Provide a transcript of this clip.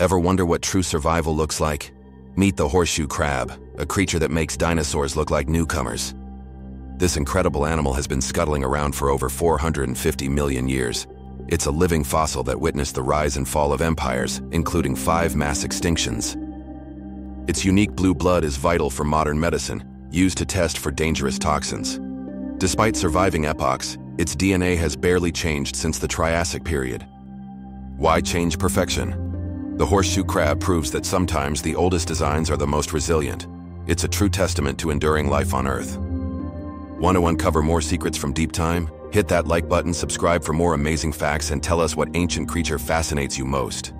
Ever wonder what true survival looks like? Meet the horseshoe crab, a creature that makes dinosaurs look like newcomers. This incredible animal has been scuttling around for over 450 million years. It's a living fossil that witnessed the rise and fall of empires, including five mass extinctions. Its unique blue blood is vital for modern medicine, used to test for dangerous toxins. Despite surviving epochs, its DNA has barely changed since the Triassic period. Why change perfection? The horseshoe crab proves that sometimes the oldest designs are the most resilient. It's a true testament to enduring life on Earth. Want to uncover more secrets from deep time? Hit that like button, subscribe for more amazing facts, and tell us what ancient creature fascinates you most.